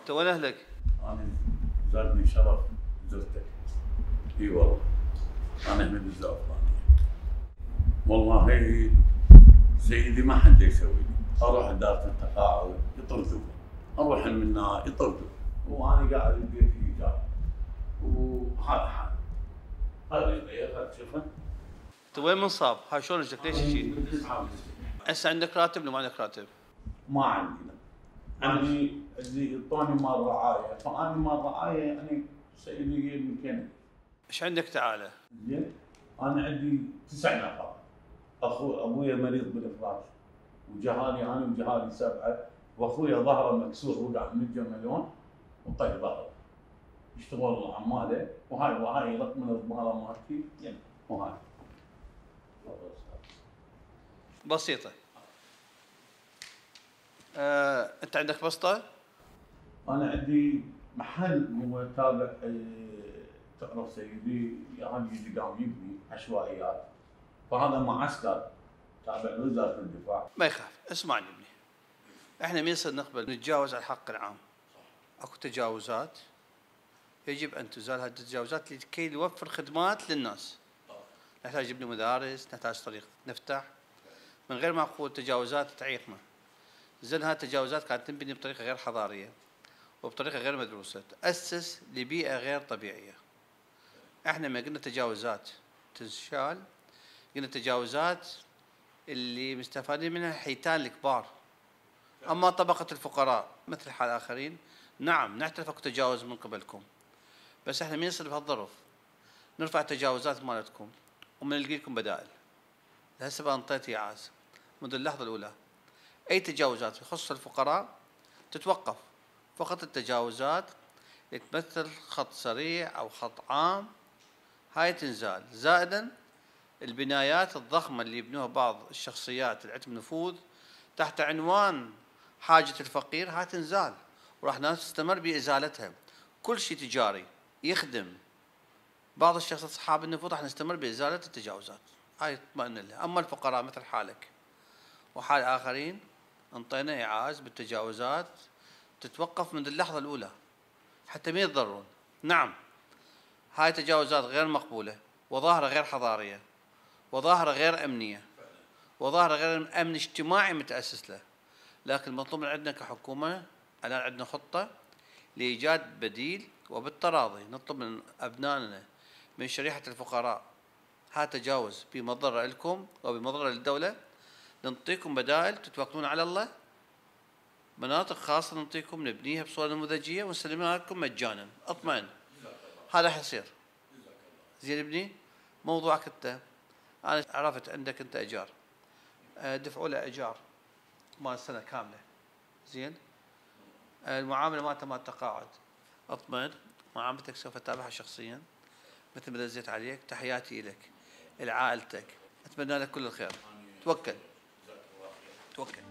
انت وين أهلك؟ أنا زادني شرف زرتك إي والله أنا أحمد الزعفراني والله سيدي ما حد يسوي لي أروح اداره التقاعد يطردوا أروح المناء يطردوا وأنا قاعد البيت في ايجار وهذا حال هذا هذا شوفه انت وين منصاب؟ هاي شلون اجتك؟ ليش؟ من وتسعين. هسه عندك راتب ولا ما عندك راتب؟ ما عندي عندي اللي يعطوني مال رعاية. فانا مال رعاية يعني سيدي 200 إيش عندك تعالى؟ زين. أنا عندي تسع نفر. اخو أبويا مريض بالافراز وجهالي أنا وجهالي سبعة. وأخويا ظهره مكسور وقع من الجملون وطي ظهره. يشتغل عماله وهاي وهاي رقم الضمانه مالتي. يم وهاي. بسيطة. آه، أنت عندك بسطة؟ أنا عندي محل هو تابع آه، تعرف سيدي يعني يجي قام يبني عشوائيات. فهذا معسكر تابع لوزاره الدفاع. ما يخاف اسمعني ابني. إحنا ما يصير نقبل نتجاوز على الحق العام. أكو تجاوزات يجب أن تزال هذه التجاوزات لكي نوفر خدمات للناس. نحتاج نبني مدارس نحتاج طريق نفتح. من غير ما أقول تجاوزات تعيقنا زين هذه التجاوزات كانت تنبني بطريقة غير حضارية وبطريقة غير مدروسة تأسس لبيئة غير طبيعية. إحنا ما قلنا تجاوزات تنشال قلنا تجاوزات اللي مستفادين منها الحيتان الكبار. أما طبقة الفقراء مثل حال الآخرين نعم نعترف أكو تجاوز من قبلكم بس إحنا ما يصير بهالظروف. نرفع التجاوزات مالتكم نلقي لكم بدائل. هسه انطيت ايعاز منذ اللحظة الأولى. أي تجاوزات يخص الفقراء تتوقف. فقط التجاوزات اللي تمثل خط سريع أو خط عام. هاي تنزال. زائدا البنايات الضخمة اللي يبنوها بعض الشخصيات اللي عندهم نفوذ تحت عنوان حاجة الفقير هاي تنزال. وراح نستمر بإزالتها. كل شيء تجاري يخدم بعض الشخصيات أصحاب النفوذ راح نستمر بإزالة التجاوزات. هاي اطمئن لها. أما الفقراء مثل حالك وحال آخرين انطينا إعاز بالتجاوزات تتوقف من اللحظة الأولى حتى ما يتضررون نعم هاي تجاوزات غير مقبولة وظاهرة غير حضارية وظاهرة غير أمنية وظاهرة غير أمن اجتماعي متأسس له. لكن المطلوب من عندنا كحكومة الآن عندنا خطة لإيجاد بديل وبالتراضي. نطلب من أبنائنا من شريحة الفقراء هذا تجاوز بمضرة لكم وبمضرة للدولة. نعطيكم بدائل تتوكلون على الله. مناطق خاصة نعطيكم نبنيها بصورة نموذجية ونسلمها لكم مجانا. اطمئن. هذا حيصير زين ابني موضوعك انت. أنا عرفت عندك انت إيجار. آه، دفعوا له إيجار. مال سنة كاملة. زين؟ آه، المعاملة مالته مال التقاعد اطمئن. معاملتك سوف اتابعها شخصيا. مثل ما دزيت عليك تحياتي لك لعائلتك. أتمنى لك كل الخير. توكل. توكل.